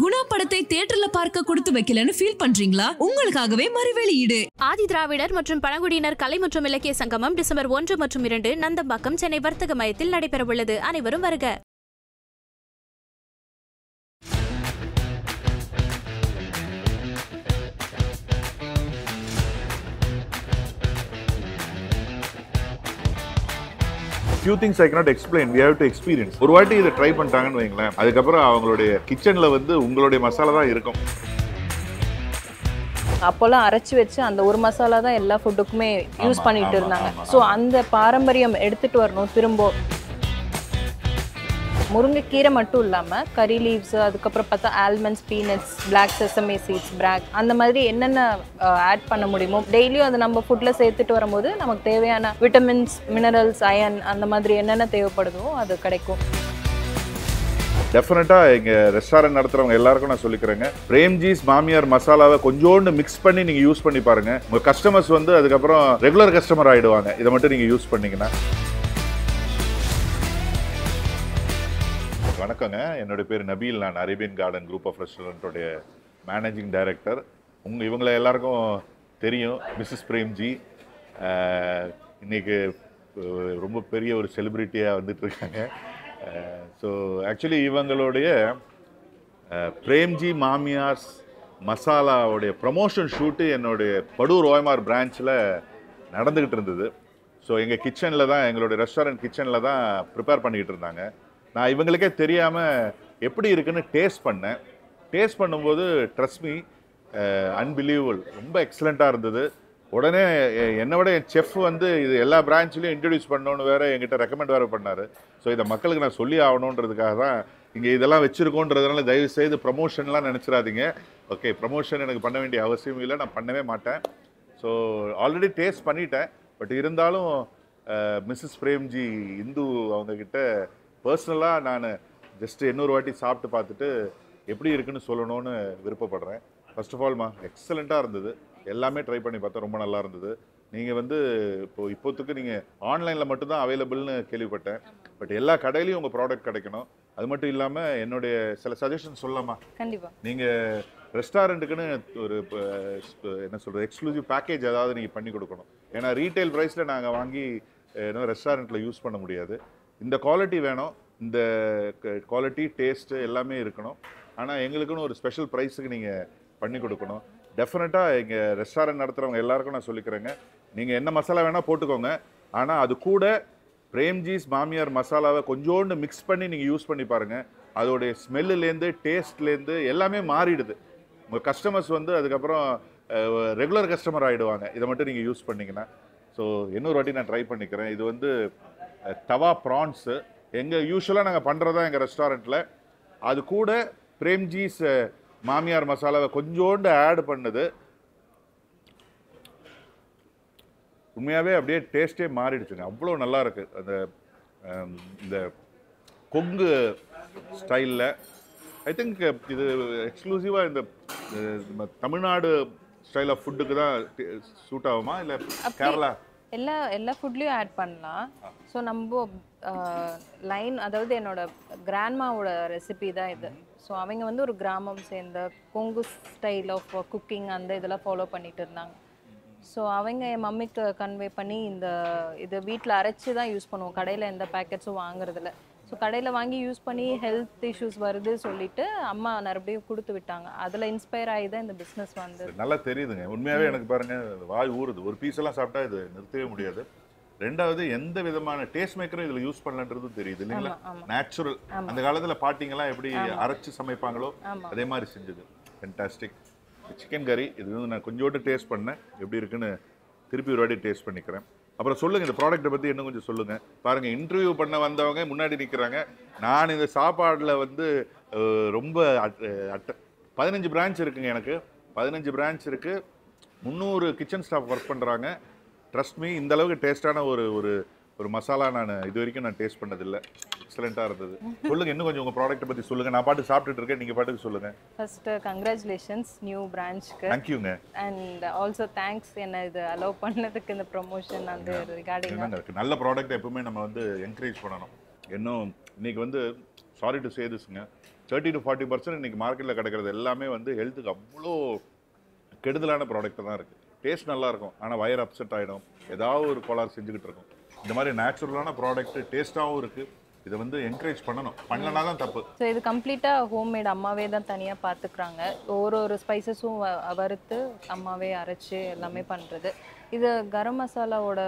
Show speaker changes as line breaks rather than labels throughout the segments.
குணா படத்தை தியேட்டர்ல பார்க்க கொடுத்து வைக்கலன்னு ஃபீல் பண்றீங்களா? உங்களுக்காகவே மறு வெளியீடு
ஆதி திராவிடர் மற்றும் பழங்குடியினர் கலை மற்றும் இலக்கிய சங்கமம் டிசம்பர் ஒன்று மற்றும் இரண்டு நந்தம்பாக்கம் சென்னை வர்த்தக மையத்தில் நடைபெறவுள்ளது. அனைவரும் வருக.
Few things I cannot explain we have to experience. ஒரு வாட்டி இதை ட்ரை பண்ணிட்டாங்கன்னு வைங்களேன். அதுக்கப்புறம் அவங்களுடைய கிச்சன்ல வந்து உங்களுடைய மசாலா தான் இருக்கும்.
அப்போல்லாம் அரைச்சி வச்சு அந்த ஒரு மசாலா தான் எல்லா ஃபுட்டுக்குமே யூஸ் பண்ணிட்டு இருந்தாங்க. ஸோ அந்த பாரம்பரியம் எடுத்துட்டு வரணும் திரும்ப. முருங்கைக்கீரை மட்டும் இல்லாமல் கறி லீவ்ஸ் அதுக்கப்புறம் பார்த்தா almonds peanuts black sesame seeds பிராக் அந்த மாதிரி என்னென்ன ஆட் பண்ண முடியுமோ டெய்லியும் அதை நம்ம ஃபுட்டில் சேர்த்துட்டு வரும்போது நமக்கு தேவையான விட்டமின்ஸ் மினரல்ஸ் அயன் அந்த மாதிரி என்னென்ன தேவைப்படுதோ அது கிடைக்கும்.
டெஃபினட்டாக எங்கள் ரெஸ்டாரண்ட் நடத்துகிறவங்க எல்லாருக்கும் நான் சொல்லிக்கிறேங்க. பிரேம்ஜிஸ் மாமியார் மசாலாவை கொஞ்சோண்டு மிக்ஸ் பண்ணி நீங்கள் யூஸ் பண்ணி பாருங்கள் உங்கள் கஸ்டமர்ஸ் வந்து அதுக்கப்புறம் ரெகுலர் கஸ்டமர் ஆகிடுவாங்க இதை மட்டும் நீங்கள் யூஸ் பண்ணிங்கன்னா. வணக்கங்க. என்னுடைய பேர் நபீல். நான் அரேபியன் கார்டன் குரூப் ஆஃப் ரெஸ்டாரண்ட்டோடைய மேனேஜிங் டைரக்டர் உங்கள் இவங்கள எல்லாருக்கும் தெரியும். மிஸ்ஸஸ் பிரேம்ஜி இன்றைக்கி ரொம்ப பெரிய ஒரு செலிப்ரிட்டியாக வந்துட்டுருக்காங்க. ஸோ ஆக்சுவலி இவங்களுடைய பிரேம்ஜி மாமியார்ஸ் மசாலாவுடைய ப்ரமோஷன் ஷூட்டு என்னுடைய படூர் ஓயமார் பிரான்ச்சில் நடந்துக்கிட்டு இருந்தது. ஸோ எங்கள் கிச்சனில் தான் எங்களுடைய ரெஸ்டாரண்ட் கிச்சனில் தான் ப்ரிப்பேர் பண்ணிக்கிட்டு இருந்தாங்க. நான் இவங்களுக்கே தெரியாமல் எப்படி இருக்குன்னு டேஸ்ட் பண்ணேன். டேஸ்ட் பண்ணும்போது ட்ரஸ்ட் மீ அன்பிலீவபிள் ரொம்ப எக்ஸலண்ட்டாக இருந்தது. உடனே என்னை விட என் செஃப் வந்து இது எல்லா பிரான்ச்லையும் இன்ட்ரடியூஸ் பண்ணணும்னு வேறு என்கிட்ட ரெக்கமெண்ட் வேறு பண்ணார். ஸோ இதை மக்களுக்கு நான் சொல்லி ஆகணுன்றதுக்காக தான் இங்கே இதெல்லாம் வச்சுருக்கோன்றதுனால தயவு செய்து ப்ரமோஷன்லாம் நினச்சிடாதீங்க. ஓகே ப்ரமோஷன் எனக்கு பண்ண வேண்டிய அவசியம் இல்லை. நான் பண்ணவே மாட்டேன். ஸோ ஆல்ரெடி டேஸ்ட் பண்ணிட்டேன். பட் இருந்தாலும் மிஸ்ஸஸ் பிரேம்ஜி இந்து அவங்கக்கிட்ட பர்சனலாக நான் ஜஸ்ட் இன்னொரு வாட்டி சாப்பிட்டு பார்த்துட்டு எப்படி இருக்குன்னு சொல்லணும்னு விருப்பப்படுறேன். ஃபர்ஸ்ட் ஆஃப் ஆல்மா எக்ஸலண்ட்டாக இருந்தது. எல்லாமே ட்ரை பண்ணி பார்த்தா ரொம்ப நல்லா இருந்தது. நீங்கள் வந்து இப்போ இப்போத்துக்கு நீங்கள் ஆன்லைனில் மட்டும்தான் அவைலபிள்னு கேள்விப்பட்டேன். பட் எல்லா கடையிலையும் உங்கள் ப்ராடக்ட் கிடைக்கணும். அது மட்டும் இல்லாமல் என்னுடைய சில சஜஷன் சொல்லலாமா?
கண்டிப்பாக
நீங்கள் ரெஸ்டாரண்ட்டுக்குன்னு ஒரு என்ன சொல்கிறது எக்ஸ்க்ளூசிவ் பேக்கேஜ் ஏதாவது நீங்கள் பண்ணி கொடுக்கணும். ஏன்னா ரீட்டைல் ப்ரைஸில் நாங்கள் வாங்கி என்ன ரெஸ்டாரண்ட்டில் யூஸ் பண்ண முடியாது. இந்த குவாலிட்டி வேணும் இந்த குவாலிட்டி டேஸ்ட்டு எல்லாமே இருக்கணும். ஆனால் எங்களுக்குன்னு ஒரு ஸ்பெஷல் ப்ரைஸுக்கு நீங்கள் பண்ணி கொடுக்கணும். டெஃபினட்டாக எங்கள் ரெஸ்டாரண்ட் நடத்துகிறவங்க எல்லாருக்கும் நான் சொல்லிக்கிறேங்க. நீங்கள் என்ன மசாலா வேணால் போட்டுக்கோங்க. ஆனால் அது கூட பிரேம்ஜிஸ் மாமியார் மசாலாவை கொஞ்சோண்டு மிக்ஸ் பண்ணி நீங்கள் யூஸ் பண்ணி பாருங்கள் அதோடைய ஸ்மெல்லுலேருந்து டேஸ்ட்லேருந்து எல்லாமே மாறிடுது. உங்கள் கஸ்டமர்ஸ் வந்து அதுக்கப்புறம் ரெகுலர் கஸ்டமர் ஆகிடுவாங்க இதை மட்டும் நீங்கள் யூஸ் பண்ணிங்கன்னா. ஸோ இன்னொரு வாட்டி நான் ட்ரை பண்ணிக்கிறேன். இது வந்து தவா ப்ரான்ஸு எங்கள் யூஸ்வலாக நாங்கள் பண்ணுறதா எங்கள் ரெஸ்டாரண்ட்டில் அது கூட பிரேம்ஜிஸ் மாமியார் மசாலாவை கொஞ்சோண்டு ஆட் பண்ணுது. உண்மையாகவே அப்படியே டேஸ்ட்டே மாறிடுச்சுங்க. அவ்வளோ நல்லா இருக்கு. அந்த இந்த கொங்கு ஸ்டைலில் ஐ திங்க் இது எக்ஸ்க்ளூசிவாக இந்த தமிழ்நாடு ஸ்டைல் ஆஃப் ஃபுட்டுக்கு தான் சூட் ஆகுமா? இல்லை கேரளா?
எல்லா எல்லா ஃபுட்லேயும் ஆட் பண்ணலாம். ஸோ நம்ம லைன் அதாவது என்னோட கிராண்ட்மாவோட ரெசிபி தான் இது. ஸோ அவங்க வந்து ஒரு கிராமம் சேர்ந்த கொங்கு ஸ்டைல் ஆஃப் குக்கிங் அந்த இதெல்லாம் ஃபாலோ பண்ணிட்டு இருந்தாங்க. ஸோ அவங்க என் மம்மிக்கு கன்வே பண்ணி இந்த இது வீட்டில் அரைச்சி தான் யூஸ் பண்ணுவோம். கடையில் எந்த பேக்கெட்ஸும் வாங்குறதில்ல. ஸோ கடையில் வாங்கி யூஸ் பண்ணி ஹெல்த் இஷ்யூஸ் வருது சொல்லிட்டு அம்மா மறுபடியும் கொடுத்து விட்டாங்க. அதில் இன்ஸ்பயர் ஆகி தான் இந்த பிஸ்னஸ் வந்து
நல்லா தெரியுதுங்க. உண்மையாகவே எனக்கு பாருங்க வாய் ஊறுது. ஒரு பீஸ் எல்லாம் சாப்பிட்டா இது நிறுத்தவே முடியாது. ரெண்டாவது எந்த விதமான டேஸ்ட் மேக்கரும் இதுல யூஸ் பண்ணலன்றது தெரியுது இல்லைங்களா. நேச்சுரல் அந்த காலத்துல பாட்டிங்கெல்லாம் எப்படி அரைச்சு சமைப்பாங்களோ. அதே மாதிரி செஞ்சது. ஃபென்டாஸ்டிக் சிக்கன் கறி இது வந்து நான் கொஞ்சோண்டு டேஸ்ட் பண்ணேன். எப்படி இருக்குன்னு திருப்பி ஒரு வாட்டி டேஸ்ட் பண்ணிக்கிறேன். அப்புறம் சொல்லுங்க இந்த ப்ராடக்ட்டை பற்றி இன்னும் கொஞ்சம் சொல்லுங்க. பாருங்க இன்டர்வியூ பண்ண வந்தவங்க முன்னாடி நிற்கிறாங்க நான் இந்த சாப்பாடில் வந்து ரொம்ப அட்ட பதினஞ்சு பிரான்ச் இருக்குங்க எனக்கு. பதினஞ்சு பிரான்ச் இருக்குது முந்நூறு கிச்சன் ஸ்டாஃப் ஒர்க் பண்ணுறாங்க ட்ரஸ்ட் மீ இந்த அளவுக்கு டேஸ்டான ஒரு ஒரு ஒரு மசாலா நான் இது வரைக்கும் நான் டேஸ்ட் பண்ணதில்லை. எக்ஸலண்ட்டாக இருந்தது. சொல்லுங்க இன்னும் கொஞ்சம் உங்க ப்ராடக்ட்டை பத்தி சொல்லுங்க. நான் பாட்டு சாப்பிட்டுட்டு இருக்கேன் நீங்க பாட்டுக்கு சொல்லுங்க.
ஃபஸ்ட்டு கங்க்ராச்சுலேஷன்ஸ் நியூ பிரான்ச்க்கு
தேங்க்யூங்க
அண்ட் ஆல்சோ தேங்க்ஸ் என்ன இது அலோவ் பண்ணதுக்கு இந்த ப்ரொமோஷன் அந்த ரிகார்டிங்
என்னங்க இருக்கு? நல்ல ப்ராடக்ட் எப்பவுமே நம்ம வந்து என்கரேஜ் பண்ணணும். இன்னும் இன்னைக்கு வந்து சாரி டு சே திஸ்ங்க தேர்ட்டி டு ஃபார்ட்டி பர்சன்ட் இன்னைக்கு மார்க்கெட்டில் கிடைக்கிறது எல்லாமே வந்து ஹெல்த்துக்கு அவ்வளோ கெடுதலான ப்ராடக்ட் தான் இருக்குது டேஸ்ட் நல்லா இருக்கும் ஆனால் வயர் அப்செட் ஆகிடும் ஏதாவது ஒரு கோளாறு செஞ்சுக்கிட்டு இருக்கும். இந்த மாதிரி நேச்சுரலான ப்ராடக்ட் டேஸ்ட்டாகவும் இருக்குது இதை வந்து என்கரேஜ் பண்ணணும். பண்ணலனா தான் தப்பு.
ஸோ இது கம்ப்ளீட்டாக ஹோம்மேட் அம்மாவே தான் தனியாக பார்த்துக்கிறாங்க ஒரு ஒரு ஸ்பைசஸும் வறுத்து அம்மாவே அரைச்சு எல்லாமே பண்ணுறது இது கரம் மசாலாவோட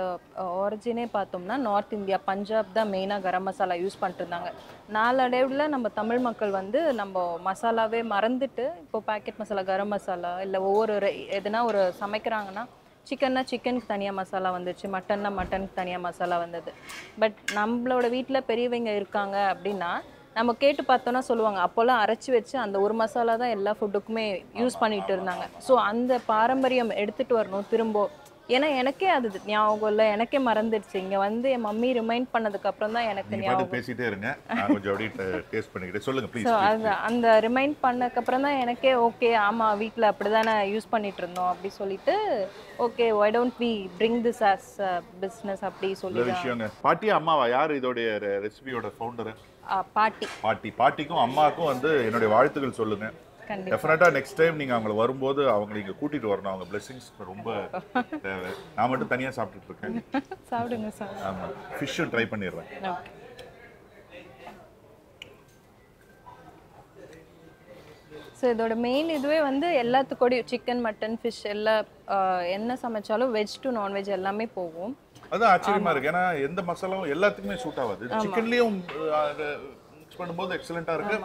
ஒரிஜினே பார்த்தோம்னா நார்த் இந்தியா பஞ்சாப் தான் மெயினாக கரம் மசாலா யூஸ் பண்ணிட்டுருந்தாங்க நாளடைவில் நம்ம தமிழ் மக்கள் வந்து நம்ம மசாலாவே மறந்துட்டு இப்போ பாக்கெட் மசாலா கரம் மசாலா இல்லை ஒவ்வொரு எதுனா ஒரு சமைக்கிறாங்கன்னா சிக்கன்னா சிக்கனுக்கு தனியாக மசாலா வந்துச்சு மட்டன்னா மட்டனுக்கு தனியாக மசாலா வந்தது. பட் நம்மளோட வீட்டில் பெரியவங்க இருக்காங்க அப்படின்னா நம்ம கேட்டு பார்த்தோன்னா சொல்லுவாங்க அப்போல்லாம் அரைச்சி வச்சு அந்த ஒரு மசாலா தான் எல்லா ஃபுட்டுக்குமே யூஸ் பண்ணிட்டு இருந்தாங்க. ஸோ அந்த பாரம்பரியம் எடுத்துகிட்டு வரணும் திரும்ப. ஏன்னா எனக்கே அது ஞாபகம் இல்லை. எனக்கே மறந்துடுச்சு. இங்கே வந்து என் மம்மி ரிமைண்ட் பண்ணதுக்கு அப்புறம் தான் எனக்கு
பாட்டு
ஞாபகம்.
பேசிட்டே இருங்க. கொஞ்சம் அப்படியே டேஸ்ட் பண்ணிக்கிட்டே சொல்லுங்க ப்ளீஸ்
அது அந்த ரிமைண்ட் பண்ணக்கப்புறம் தான் எனக்கே ஓகே ஆமாம் வீட்டில் அப்படி தானே யூஸ் பண்ணிட்டு இருந்தோம் அப்படி சொல்லிட்டு okay why don't we bring this as business அப்படி சொல்லி
விஷயங்க. பாட்டியா அம்மாவா? யார் இதோடைய ரெசிபியோட ஃபவுண்டர்
பாட்டி.
பாட்டி. பாட்டிக்கும் அம்மாவுக்கும் வந்து என்னுடைய வாழ்த்துக்கள் சொல்லுங்க.
கண்டிப்பா.
டெஃபினட்டா நெக்ஸ்ட் டைம் நீங்க அவங்கள வரும்போது அவங்க நீங்க கூட்டிட்டு வரணும். அவங்க பிளெஸிங்ஸ் ரொம்ப தேவை. நான் மட்டும் தனியா சாப்பிட்டுட்டு இருக்கேன்.
சாப்பிடுங்க சார்.
ஆமா. ஃபிஷ்ஷும் ட்ரை பண்ணிடுறேன்.
ஸோ இதோட மெயின் இதுவே வந்து எல்லாத்துக்கூடயும் சிக்கன் மட்டன் ஃபிஷ் எல்லா என்ன சமைச்சாலும் வெஜ் டு நான்வெஜ் எல்லாமே போகும்.
அதான் ஆச்சரியமா இருக்கு. ஏன்னா எந்த மசாலாவும் எல்லாத்துக்குமே சூட் ஆகாது. சிக்கன்லயும் மிக்ஸ் பண்ணும்போது எக்ஸலண்டா இருக்கு.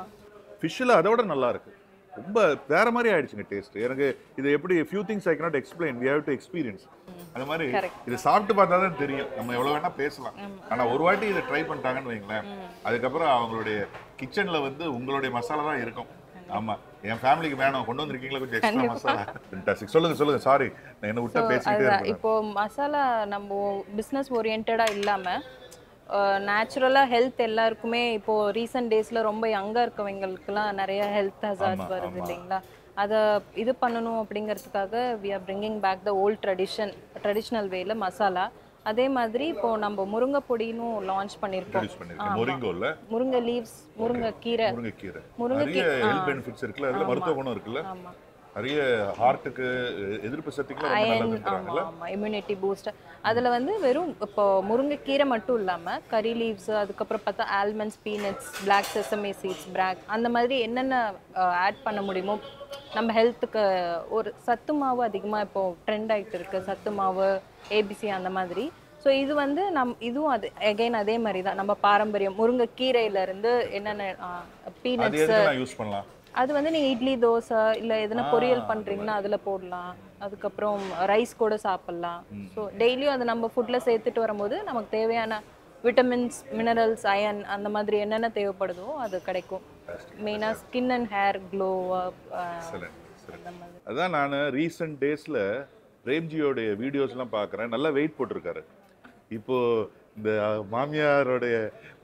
ஃபிஷ்ஷில் அதோட நல்லா இருக்கு. ரொம்ப வேற மாதிரி ஆயிடுச்சுங்க டேஸ்ட் எனக்கு இது எப்படி few things I cannot explain we have to experience அந்த மாதிரி. இது சாப்பிட்டு பார்த்தா தான் தெரியும். நம்ம எவ்வளவு வேணா பேசலாம். ஆனா ஒரு வாட்டி இதை ட்ரை பண்ணிட்டாங்கன்னு வைங்களேன் அதுக்கப்புறம் அவங்களுடைய கிச்சன்ல வந்து உங்களுடைய மசாலா தான் இருக்கும். ஆமா. என் ஃபேமிலிக்கு வேணும். கொண்டு வந்திருக்கீங்களா? கொஞ்சம் எக்ஸ்ட்ரா மசாலா ஃபென்டாஸ்டிக் சொல்லுங்க சொல்லுங்க. சாரி நான் என்ன விட்டா
அதுதான்.
இருக்கேன்
இப்போ மசாலா நம்ம பிஸ்னஸ் ஓரியன்டா இல்லாம நேச்சுரலாக ஹெல்த் எல்லாருக்குமே இப்போ ரீசெண்ட் டேஸ்ல ரொம்ப யங்கா இருக்கவங்களுக்குலாம் நிறைய ஹெல்த் ஹசார்ட்ஸ் வருது. இல்லைங்களா? அதை இது பண்ணணும் அப்படிங்கிறதுக்காக we are bringing back the old tradition traditional வேல மசாலா அதே மாதிரி இப்போ நம்ம முருங்கை பொடினும் லான்ச் பண்ணியிருக்கோம்
இன்ட்ரடியூஸ் பண்ணிருக்கேன் மொரிங்கோல
முருங்கை லீவ்ஸ் முருங்கை கீரை.
முருங்கைக்கீரை
முருங்கைக்கீ-
நிறைய ஹெல்த். பெனிஃபிட்ஸ் இருக்குல்ல. அதுல மருத்துவ குணம் இருக்குல்ல?
ஆமா.
நிறைய ஹார்ட்டுக்கு எதிர்ப்பு சக்திக்கு
அயன் இம்யூனிட்டி பூஸ்டர் அதுல வந்து வெறும் இப்போ முருங்கைக்கீரை மட்டும் இல்லாம கறி லீவ்ஸ் அதுக்கப்புறம் பார்த்தா almonds peanuts black sesame seeds பிராக் அந்த மாதிரி என்னென்ன ஆட் பண்ண முடியுமோ நம்ம ஹெல்த்துக்கு ஒரு சத்து மாவு அதிகமா இப்போ ட்ரெண்ட் ஆயிட்டு இருக்கு. சத்து மாவு ஏபிசி அந்த மாதிரி. ஸோ இது வந்து நம் இதுவும் அது அகைன் அதே மாதிரி தான். நம்ம பாரம்பரியம் முருங்கைக்கீரையில இருந்து என்னென்ன பீனட்ஸ்
யூஸ் பண்ணலாம்?
அது வந்து நீங்க இட்லி தோசை இல்ல எதுனா பொரியல் பண்றீங்கன்னா அதுல போடலாம். அதுக்கப்புறம் ரைஸ் கூட சாப்பிடலாம். ஸோ டெய்லியும் அதை நம்ம ஃபுட்ல சேர்த்துட்டு வரும்போது நமக்கு தேவையான விட்டமின்ஸ் மினரல்ஸ் அயன் அந்த மாதிரி என்னென்ன தேவைப்படுதோ அது கிடைக்கும். மெயினாக ஸ்கின் அண்ட் ஹேர் க்ளோ
அதான் நான் ரீசெண்ட் டேஸ்ல பிரேம்ஜியோடைய வீடியோஸ்லாம் பார்க்குறேன். நல்லா வெயிட் போட்டிருக்காரு. இப்போ இந்த மாமியாருடைய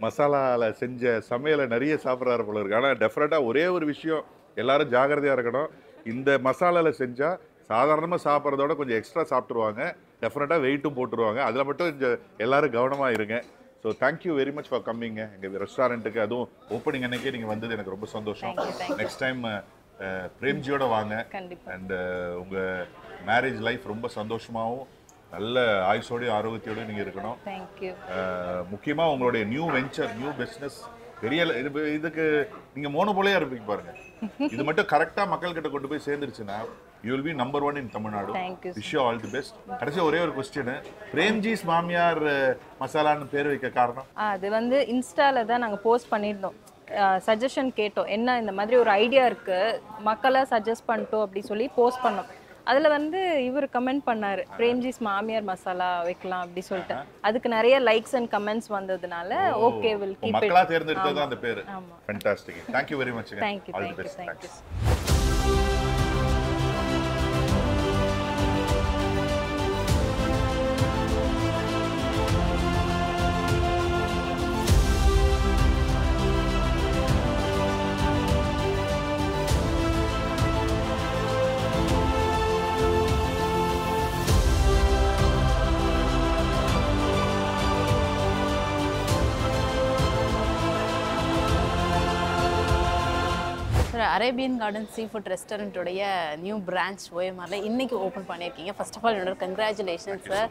மசாலால செஞ்ச சமையலை நிறைய சாப்பிட்றாரு போல இருக்கு. ஆனால் டெஃபினட்டாக ஒரே ஒரு விஷயம் எல்லாரும் ஜாகிரதையா இருக்கணும். இந்த மசாலால செஞ்சா சாதாரணமாக சாப்பிட்றதோட கொஞ்சம் எக்ஸ்ட்ரா சாப்பிட்ருவாங்க டெஃபினட்டாக வெயிட்டும் போட்டுருவாங்க. அதில் மட்டும் இந்த எல்லாரும் கவனமாக இருங்க. So thank you very much for கம்மிங்க எங்கள் ரெஸ்டாரண்ட்டுக்கு அதுவும் ஓப்பனிங் அன்னைக்கே நீங்கள் வந்தது எனக்கு ரொம்ப சந்தோஷம். நெக்ஸ்ட் டைம் பிரேம்ஜியோட வாங்க. அண்ட் உங்க மேரேஜ் லைஃப் ரொம்ப சந்தோஷமாகவும் நல்ல ஆயுசோடையும் ஆரோக்கியத்தோடயும் நீங்க இருக்கணும்.
தேங்க்யூ
அஹ், முக்கியமா உங்களுடைய நியூ வெஞ்சர் நியூ பிசினஸ் பெரிய இது இதுக்கு நீங்க மோனோபோலியா இருப்பீங்க பாருங்க. இது மட்டும் கரெக்டா மக்கள் கிட்ட கொண்டு போய் சேர்ந்துருச்சுன்னா you will be number one in Tamil Nadu wish you all the best கடைசி ஒரே ஒரு கொஸ்டின் பிரேம்ஜிஸ் மாமியார் மசாலான்னு பேர் வைக்க காரணம்?
அது வந்து இன்ஸ்டால தான் நாங்கள் போஸ்ட் பண்ணியிருந்தோம். சஜஷன் கேட்டோம். என்ன இந்த மாதிரி ஒரு ஐடியா இருக்கு? மக்களை சஜஸ்ட் பண்ணிட்டோம் அப்படி சொல்லி போஸ்ட் பண்ணோம். அதில் வந்து இவர் கமெண்ட் பண்ணாரு. பிரேம்ஜிஸ் மாமியார் மசாலா வைக்கலாம் அப்படி சொல்லிட்டு. அதுக்கு நிறைய லைக்ஸ் அண்ட் கமெண்ட்ஸ் வந்ததுனால ஓகே வில் கீப்
மக்களா தேர்ந்தெடுத்தது அந்த பேரு.
ஆமா.
Fantastic thank you very much
thank you
all the
thank you
Arabian Garden seafood ரெஸ்டாரண்ட்டுடைய new branch ஓஎம்ஆரில் இன்றைக்கி ஓப்பன் பண்ணியிருக்கீங்க. ஃபர்ஸ்ட் ஆஃப் ஆல் என்னோட கங்க்ராச்சுலேஷன்ஸ் சார்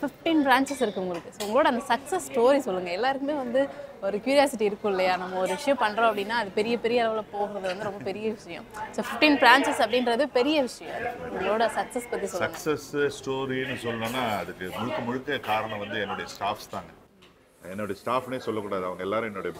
ஃபிஃப்டீன் பிரான்ச்சஸ் இருக்குது உங்களுக்கு. ஸோ உங்களோட அந்த சக்ஸஸ் ஸ்டோரி சொல்லுங்கள் எல்லாருக்குமே வந்து ஒரு கியூரியாசிட்டி இருக்கும் இல்லையா? நம்ம ஒரு விஷயம் பண்ணுறோம் அப்படின்னா அது பெரிய பெரிய அளவில் போகிறது வந்து ரொம்ப பெரிய விஷயம். ஸோ ஃபிஃப்டீன் பிரான்ச்சஸ் அப்படின்றது பெரிய விஷயம். உங்களோட சக்ஸஸ் பற்றி
சக்ஸஸ் ஸ்டோரின்னு சொல்லணும்னா அதுக்கு முழுக்க முழுக்க காரணம் வந்து என்னுடைய ஸ்டாஃப்ஸ் தாங்க. என்னுடைய ஸ்டாஃப்னே சொல்லக்கூடாது. அவங்க எல்லாரும் என்னுடைய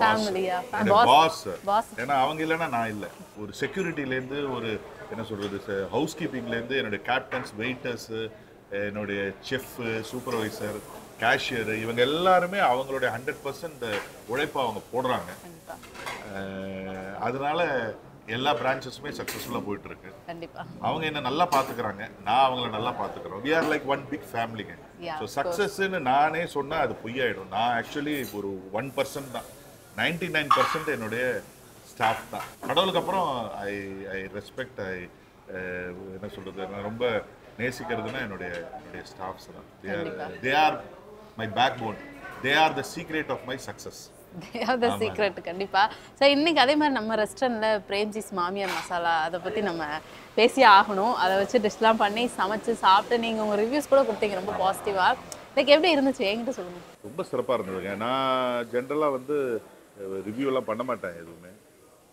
பாஸ். பாஸ். ஏன்னா அவங்க இல்லைன்னா நான் இல்லை. ஒரு செக்யூரிட்டிலேருந்து ஒரு என்ன சொல்றது ஹவுஸ் கீப்பிங்லேருந்து என்னுடைய கேப்டன்ஸ் வெயிட்டர்ஸ் என்னுடைய செஃப் சூப்பர்வைசர் கேஷியர் இவங்க எல்லாருமே அவங்களுடைய ஹண்ட்ரட் பர்சன்ட் உழைப்பை அவங்க போடுறாங்க. அதனால எல்லா பிரான்ச்சஸுமே சக்ஸஸ்ஃபுல்லாக போயிட்டு இருக்கு அவங்க என்ன நல்லா பாத்துக்கறாங்க. நான் அவங்கள நல்லா பாத்துக்கிறோம். We are like one big ஃபேமிலிங்க so சக்ஸஸ்ன்னு நானே சொன்னா அது பொய்யாயிடும். நான் ஆக்சுவலி ஒரு ஒன் பர்சன்ட் தான். நைன்டி நைன் பர்சன்ட் என்னுடைய ஸ்டாஃப் தான். கடவுளுக்கு அப்புறம் ஐ ஐ ரெஸ்பெக்ட் ஐ என்ன சொல்றது நான் ரொம்ப நேசிக்கிறதுனா என்னுடைய என்னுடைய ஸ்டாஃப்ஸ் தான். They are they are my backbone they are the secret of my success
the secret கண்டிப்பா. ஸோ இன்னைக்கு அதே மாதிரி நம்ம ரெஸ்டாரண்ட்ல பிரேம்ஜிஸ் மாமியார் மசாலா அதை பத்தி நம்ம பேசியே ஆகணும். அதை வச்சு டிஷ்லாம் பண்ணி சமைச்சு சாப்பிட்டு நீங்க உங்க ரிவ்யூஸ் கூட கொடுத்தீங்க. ரொம்ப பாசிட்டிவா லைக் எப்படி இருந்துச்சு? என்கிட்ட சொல்லுங்க.
ரொம்ப சிறப்பாக இருந்ததுங்க. நான் ஜென்ரலாக வந்து ரிவ்யூலாம் பண்ண மாட்டேன் எதுவுமே.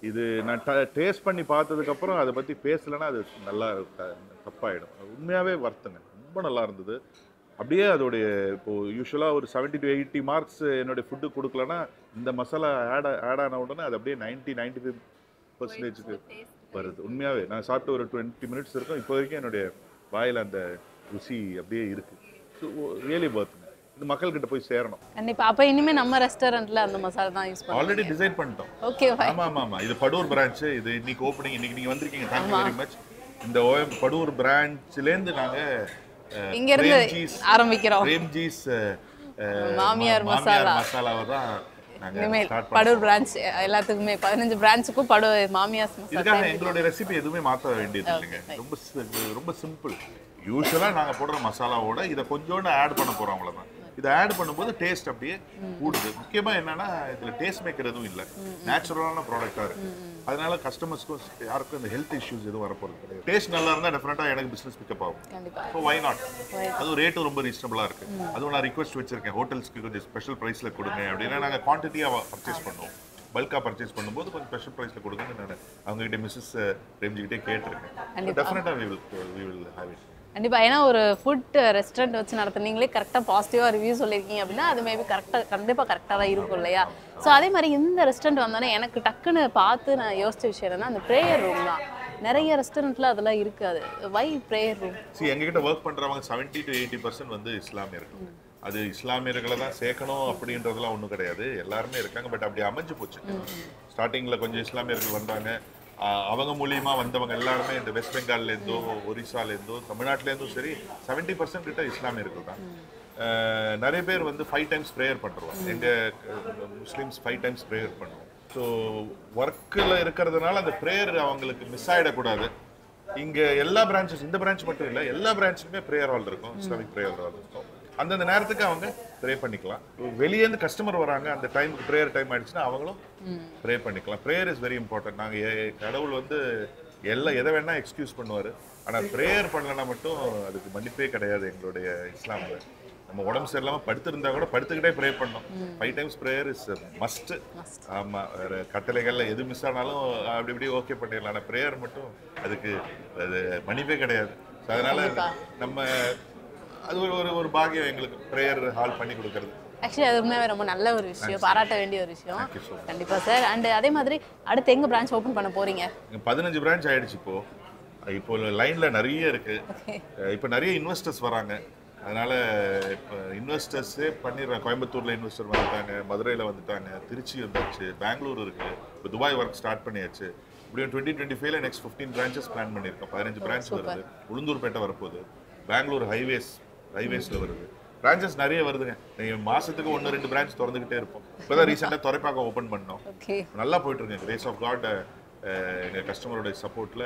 இது நான் டேஸ்ட் பண்ணி பார்த்ததுக்கப்புறம் அதை பற்றி பேசலைன்னா அது நல்லா தப்பாயிடும். உண்மையாகவே வருத்துங்க. ரொம்ப நல்லா இருந்தது. அப்படியே அதோடைய இப்போது யூஸ்வலாக ஒரு 70 டு எயிட்டி மார்க்ஸ் என்னுடைய ஃபுட்டு கொடுக்கலன்னா இந்த மசாலா ஆட் ஆட் ஆன உடனே அது அப்படியே 90 நைன்டி ஃபைவ் பர்சன்டேஜுக்கு வருது. உண்மையாகவே நான் சாப்பிட்டு ஒரு டுவெண்ட்டி மினிட்ஸ் இருக்கும். இப்போ வரைக்கும் என்னுடைய வாயில் அந்த ருசி அப்படியே இருக்குது ஸோ ரியலி பர்த்துங்க இது மக்கள்கிட்ட போய் சேரணும்.
கண்டிப்பா. அப்ப இனிமே நம்ம ரெஸ்டாரண்ட்ல அந்த மசாலா தான் யூஸ்
ஆல்ரெடி
பண்ணுவோம்
டிசைன் பண்ணிட்டோம்.
ஓகே
ஆமா ஆமா ஆமா. இது படூர் பிரான்ச் இது இன்னைக்கு ஓப்பனிங் இன்னைக்கு நீங்க வந்திருக்கீங்க. தேங்க்யூ வெரி மச் இந்த ஓஎம் படூர் பிரான்ச்ல இருந்து நாங்க
இங்க இருந்து ஆரம்பிக்கிறோம்.
அஹ்,
மாமியார் மசாலா.
மசாலாவை தான்
இனிமேல் படூர் பிரான்ச் எல்லாத்துக்குமே பதினஞ்சு பிரான்ச்சுக்கும் படூர் மாமியார் மசாலா
இதுக்காக எங்களுடைய ரெசிபி எதுவுமே மாற்ற வேண்டியது இல்லைங்க. ரொம்ப ரொம்ப சிம்பிள் யூஸ்வலா நாங்க போடுற மசாலாவோட இதை கொஞ்சோண்டு ஆட் பண்ண போறோம் அவ்வளவுதான். இதை ஆட் பண்ணும்போது டேஸ்ட் அப்படியே கூடுது. முக்கியமா என்னன்னா இதுல டேஸ்ட் மேக்கர் எதுவும் இல்லை. நேச்சுரலான ப்ராடக்டா இருக்கு. அதனால கஸ்டமர்ஸ்க்கும் யாருக்கும் இந்த ஹெல்த் இஷ்யூஸ் எதுவும் வரப்போறது கிடையாது. டேஸ்ட் நல்லா இருந்தா டெஃபினட்டா எனக்கு பிசினஸ் பிக்கப் ஆகும். ஸோ வை நாட் அதுவும் ரேட்டும் ரொம்ப ரீசனபிளா இருக்கு. அதுவும் நான் ரிக்வெஸ்ட் வச்சிருக்கேன். ஹோட்டல்ஸ்க்கு கொஞ்சம் ஸ்பெஷல் பிரைஸ்ல கொடுங்க அப்படின்னா நாங்க குவான்டிட்டியா பர்ச்சேஸ் பண்ணுவோம். பல்கா பர்ச்சேஸ் பண்ணும்போது கொஞ்சம் ஸ்பெஷல் பிரைஸ்ல கொடுங்கன்னு நான் அவங்க கிட்ட மிஸ்ஸஸ் பிரேம்ஜிக்கிட்டே கேட்டிருக்கேன். டெஃபினட்டா we will we will have it
கண்டிப்பா. ஏன்னா ஒரு ஃபுட் ரெஸ்டாரண்ட் வச்சு நடத்துனீங்களே கரெக்டாக பாசிட்டிவாக ரிவ்யூ சொல்லியிருக்கீங்க அப்படின்னா அது மேபி கரெக்டாக கண்டிப்பாக கரெக்டாக தான் இருக்கும் இல்லையா? ஸோ அதே மாதிரி இந்த ரெஸ்டாரண்ட் வந்தோடனே எனக்கு டக்குன்னு பார்த்து நான் யோசிச்ச விஷயம் என்னன்னா அந்த ப்ரேயர் ரூம் தான். நிறைய ரெஸ்டாரண்ட்ல அதெல்லாம் இருக்காது. வை ப்ரேயர் ரூம்
சி எங்ககிட்ட ஒர்க் பண்றவங்க 70 டு எயிட்டி பர்சன்ட் வந்து இஸ்லாமியர்கள் அது இஸ்லாமியர்களை தான் சேர்க்கணும் அப்படின்றதெல்லாம் ஒன்றும் கிடையாது. எல்லாருமே இருக்காங்க பட் அப்படி அமைஞ்சு போச்சு. ஸ்டார்டிங்ல கொஞ்சம் இஸ்லாமியர்கள் வந்தாங்க. அவங்க மூலியமா வந்தவங்க எல்லாருமே இந்த வெஸ்ட் பெங்கால்ல இருந்தோ ஒரிசால இருந்தோ தமிழ்நாட்டுல இருந்தும் சரி 70% பர்சன்ட் கிட்ட இஸ்லாமியர்கள் தான். நிறைய பேர் வந்து ஃபைவ் டைம்ஸ் ப்ரேயர் பண்றோம் எங்க முஸ்லிம்ஸ் ஃபைவ் டைம்ஸ் ப்ரேயர் பண்ணுவோம். ஸோ ஒர்க்கில் இருக்கிறதுனால அந்த ப்ரேயர் அவங்களுக்கு மிஸ் ஆயிடக்கூடாது. இங்க எல்லா பிரான்ச்சஸ் இந்த பிரான்ச் மட்டும் இல்ல எல்லா பிரான்ச்சுமே ப்ரேயர் ஹால் இருக்கும் இஸ்லாமிக் ப்ரேயர் ஹால் இருக்கும். அந்தந்த நேரத்துக்கு அவங்க ப்ரே பண்ணிக்கலாம். வெளியேந்து கஸ்டமர் வராங்க அந்த டைமுக்கு ப்ரேயர் டைம் ஆயிடுச்சுன்னா அவங்களும் ப்ரே பண்ணிக்கலாம். ப்ரேயர் இஸ் வெரி இம்பார்ட்டன்ட் நாங்க ஏ- கடவுள் வந்து எல்லாம் எதை வேணா எக்ஸ்கியூஸ் பண்ணுவாரு. ஆனா ப்ரேயர் பண்ணலன்னா மட்டும் அதுக்கு மன்னிப்பே கிடையாது எங்களுடைய இஸ்லாம்ல. நம்ம உடம்பு சரியில்லாம படுத்திருந்தா கூட படுத்துக்கிட்டே ப்ரே பண்ணோம் five times prayer is must ஆமா வேற கட்டளைகள்ல எது மிஸ் ஆனாலும் அப்படி இப்படி ஓகே பண்ணிடலாம். ஆனா ப்ரேயர் மட்டும் அதுக்கு அது மன்னிப்பே கிடையாது. அதனால நம்ம அது ஒரு ஒரு ஒரு பாக்கியம் எங்களுக்கு. ப்ரேயர் ஹால் பண்ணி கொடுக்கறது.
ஆக்சுவலி அது உண்மையாவே ரொம்ப நல்ல ஒரு விஷயம். பாராட்ட வேண்டிய ஒரு விஷயம்.
Thank you so much.
கண்டிப்பா சார் அண்ட் அதே மாதிரி அடுத்து எங்க பிரான்ச் ஓபன் பண்ண போறீங்க?
இங்க பதினஞ்சு பிரான்ச் ஆயிடுச்சு இப்போ. இப்போ லைன்ல நிறைய இருக்கு. அஹ் இப்போ நிறைய இன்வெஸ்டர்ஸ் வராங்க. அதனால இப்போ இன்வெஸ்டர்ஸே பண்ணிடுறாங்க கோயம்புத்தூர்ல இன்வெஸ்டர் வந்துட்டாங்க மதுரையில வந்துட்டாங்க திருச்சி வந்தாச்சு பெங்களூர் இருக்கு. இப்போ துபாய் ஒர்க் ஸ்டார்ட் பண்ணியாச்சு. இப்படியும் டுவெண்ட்டி டுவெண்ட்டி ஃபைவ்ல நெக்ஸ்ட் ஃபிஃப்டீன் பிரான்ச்சஸ் பிளான் பண்ணியிருக்கோம் பதினஞ்சு பிரான்ச் வருது. உளுந்தூர்பேட்டை வரப்போகுது. பெங்களூர் ஹைவேஸ் ஹைவேஸ்ல வருது. பிரான்ச்சஸ் நிறைய வருதுங்க. நீங்க மாசத்துக்கு ஒன்று ரெண்டு பிரான்ச் திறந்துகிட்டே இருப்போம். இப்போதான் ரீசெண்டாக துறைப்பாக்கம் ஓப்பன் பண்ணோம். நல்லா போயிட்டு இருக்கு கிரேஸ் ஆஃப் காட் எங்க கஸ்டமரோட சப்போர்ட்ல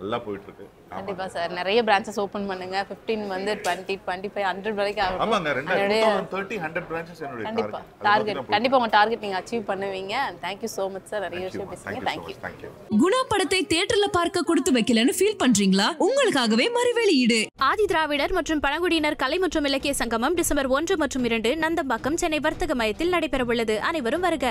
நல்லா போயிட்டு இருக்கு
கண்டிப்பா சார் நிறைய பிரான்ச்சஸ் ஓபன் பண்ணுங்க. 15 வந்து 20 25 ஹண்ட்ரட் வரைக்கும் ஆகும்
ஆமாங்க ரெண்டு
என்னுடைய
தேர்ட்டி ஹண்ட்ரட் பிரான்ச்சஸ் என்னுடைய
கண்டிப்பா.
டார்கெட்
டார்கெட் கண்டிப்பா உங்க டார்கெட் நீங்க அச்சீவ் பண்ணுவீங்க. தேங்க்யூ ஸோ மச் சார் நிறைய விஷயம் பேசுங்க தேங்க்யூ
தேங்க்யூ
குணா படத்தை தியேட்டர்ல பார்க்க கொடுத்து வைக்கலன்னு ஃபீல் பண்றீங்களா? உங்களுக்காகவே மறு வெளியீடு
ஆதி திராவிடர் மற்றும் பழங்குடியினர் கலை மற்றும் இலக்கிய சங்கமம் டிசம்பர் ஒன்று மற்றும் இரண்டு நந்தம்பாக்கம் சென்னை வர்த்தக மையத்தில் நடைபெறவுள்ளது. அனைவரும் வருக.